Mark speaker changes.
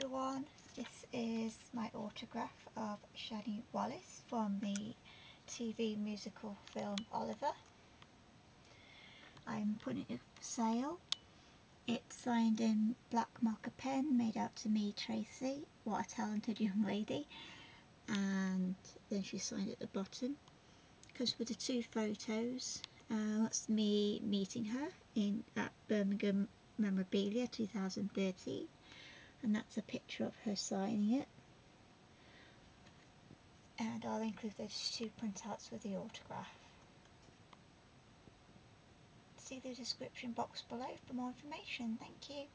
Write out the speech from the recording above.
Speaker 1: everyone, this is my autograph of Shani Wallis from the TV musical film Oliver. I'm putting it for sale. It's signed in black marker pen made out to me Tracy, what a talented young lady and then she signed at the bottom. Comes with the two photos. Uh, that's me meeting her in at Birmingham Memorabilia 2013 and that's a picture of her signing it and I'll include those two printouts with the autograph. See the description box below for more information. Thank you.